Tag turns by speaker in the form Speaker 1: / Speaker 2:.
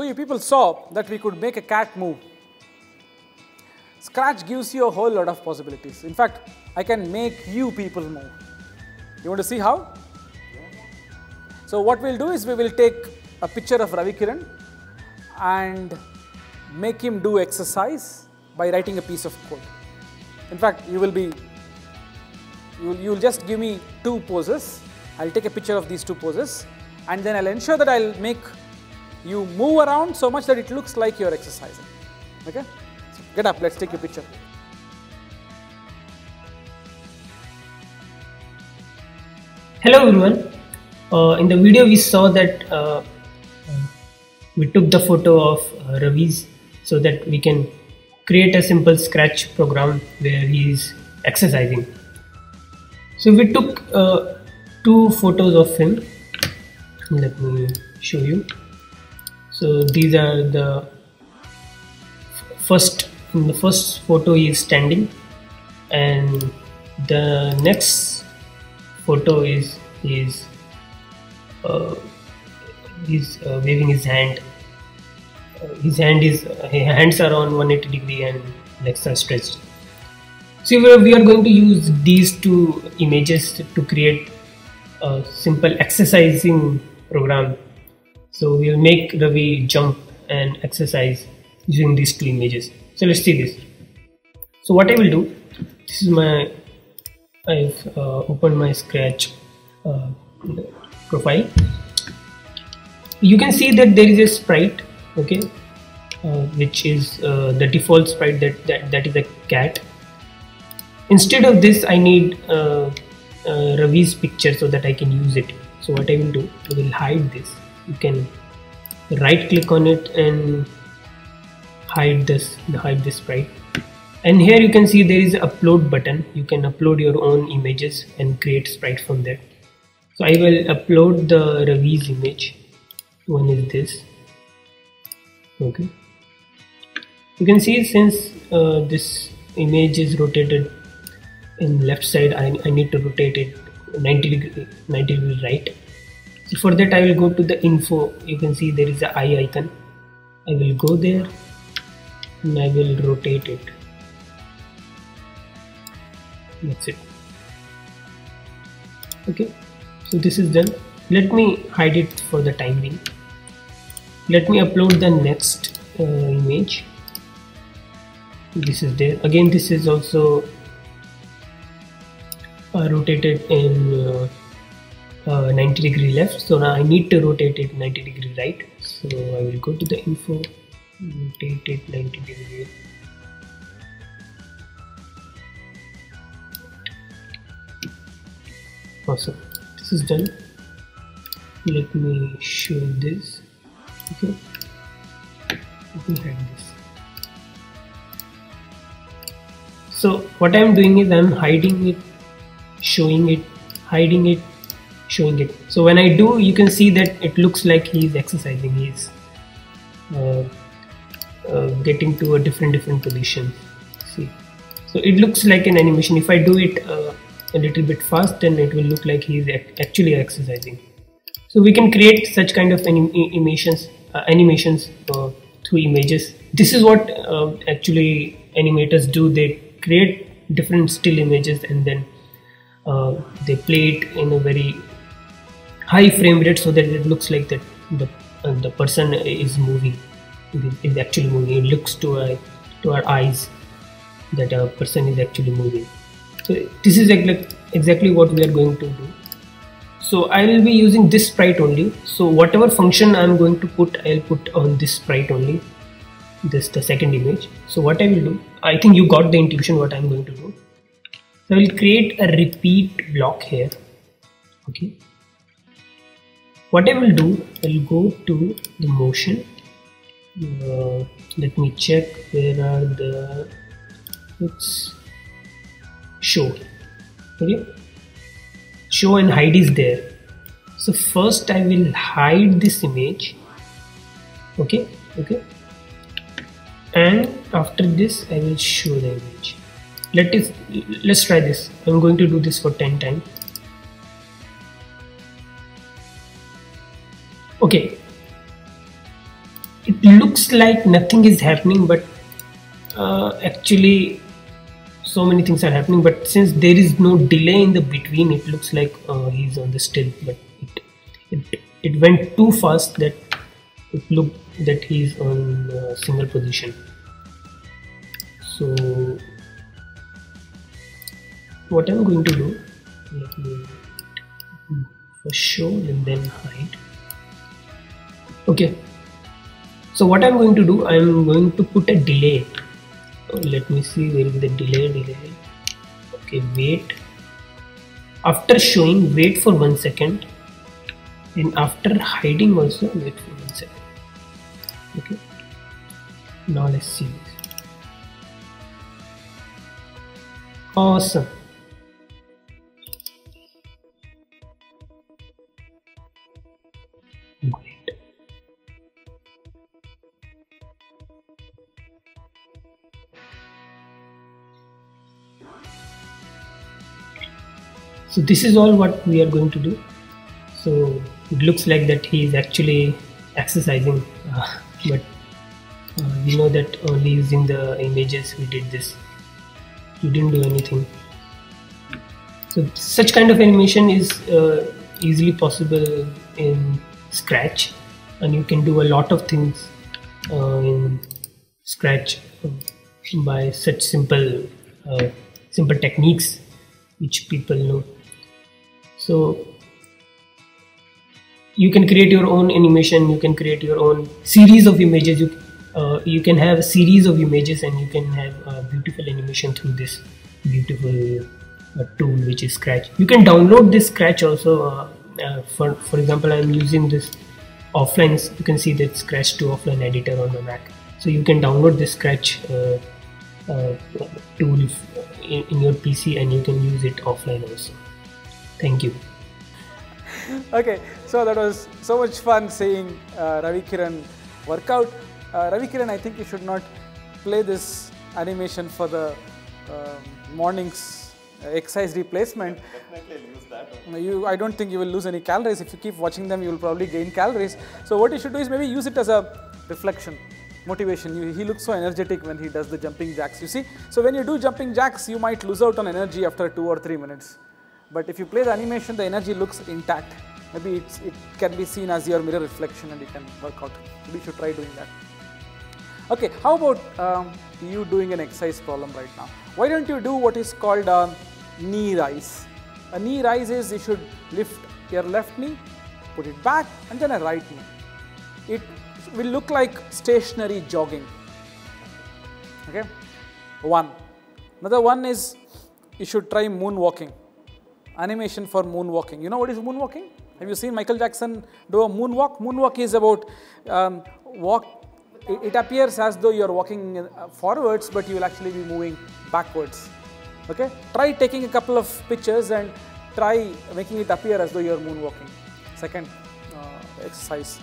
Speaker 1: So you people saw that we could make a cat move. Scratch gives you a whole lot of possibilities. In fact, I can make you people move. You want to see how? So what we'll do is we will take a picture of Ravi Kiran and make him do exercise by writing a piece of code. In fact, you will be, you'll, you'll just give me two poses. I'll take a picture of these two poses and then I'll ensure that I'll make you move around so much that it looks like you're exercising. Okay? So get up, let's take a picture.
Speaker 2: Hello everyone. Uh, in the video we saw that uh, we took the photo of uh, Ravi's so that we can create a simple scratch program where he is exercising. So we took uh, two photos of him. Let me show you. So these are the first in the first photo he is standing and the next photo is is uh, uh, waving his hand. Uh, his hand is his hands are on 180 degree and legs are stretched. So we are going to use these two images to create a simple exercising program so we'll make Ravi jump and exercise using these two images. So let's see this. So what I will do this is my I've uh, opened my scratch uh, profile. You can see that there is a sprite okay uh, which is uh, the default sprite that, that that is a cat. Instead of this I need uh, uh, Ravi's picture so that I can use it. So what I will do I will hide this you can right click on it and hide this hide this sprite. And here you can see there is upload button. You can upload your own images and create sprite from there. So I will upload the Ravi's image. One is this. Okay. You can see since uh, this image is rotated in left side I, I need to rotate it 90 degree 90 degree right for that I will go to the info. You can see there is a eye icon. I will go there and I will rotate it. That's it. Okay. So this is done. Let me hide it for the time being. Let me upload the next uh, image. This is there. Again this is also uh, rotated in uh, uh 90 degree left. So now I need to rotate it 90 degree right. So I will go to the info rotate it 90 degree. Awesome. This is done. Let me show this. Okay. Let me hide this. So what I'm doing is I'm hiding it showing it hiding it showing it. So when I do you can see that it looks like he's exercising. He's uh, uh, getting to a different different position. See? So it looks like an animation. If I do it uh, a little bit fast then it will look like he is actually exercising. So we can create such kind of anim animations uh, animations uh, through images. This is what uh, actually animators do. They create different still images and then uh, they play it in a very high frame rate so that it looks like that the uh, the person is moving. Is actually moving it looks to our to our eyes that a person is actually moving. So this is exactly what we are going to do. So I will be using this sprite only. So whatever function I'm going to put I'll put on this sprite only. This the second image. So what I will do I think you got the intuition what I'm going to do. So I will create a repeat block here. Okay what I will do I'll go to the motion. Uh, let me check where are the show. Okay. Show and hide is there. So first I will hide this image. Okay okay. And after this I will show the image. Let us let's try this. I'm going to do this for 10 times looks like nothing is happening but uh, actually so many things are happening. But since there is no delay in the between it looks like uh, he's on the still but it, it it went too fast that it looked that he's on uh, single position. So what I'm going to do let me first show and then hide. Okay so what I'm going to do I'm going to put a delay. Let me see where is the delay delay. Okay wait. After showing wait for one second. And after hiding also wait for one second. Okay. Now let's see. Awesome so this is all what we are going to do. So it looks like that he is actually exercising uh, but uh, know that only using the images we did this. We didn't do anything. So such kind of animation is uh, easily possible in scratch and you can do a lot of things uh, in scratch by such simple uh, simple techniques which people know so you can create your own animation you can create your own series of images. You uh, you can have a series of images and you can have a beautiful animation through this beautiful uh, tool which is scratch. You can download this scratch also uh, uh for for example i'm using this offline. You can see that scratch 2 offline editor on the mac. So you can download this scratch uh, uh, tool in, in your pc and you can use it offline also thank you
Speaker 1: okay, so that was so much fun seeing uh, Ravi Kiran work out. Uh, Ravi Kiran, I think you should not play this animation for the uh, morning's uh, exercise replacement.
Speaker 3: Definitely use that.
Speaker 1: You, I don't think you will lose any calories. If you keep watching them, you will probably gain calories. So what you should do is maybe use it as a reflection, motivation. You, he looks so energetic when he does the jumping jacks. You see, so when you do jumping jacks, you might lose out on energy after two or three minutes. But if you play the animation, the energy looks intact. Maybe it can be seen as your mirror reflection and it can work out. Maybe you should try doing that. Okay, how about um, you doing an exercise problem right now? Why don't you do what is called a knee rise? A knee rise is you should lift your left knee, put it back and then a right knee. It will look like stationary jogging. Okay, one. Another one is you should try moonwalking animation for moonwalking. You know what is moonwalking? Have you seen Michael Jackson do a moonwalk? Moonwalk is about um, walk. It, appears as though you are walking uh, forwards, but you will actually be moving backwards. Okay. Try taking a couple of pictures and try making it appear as though you are moonwalking. Second uh, exercise.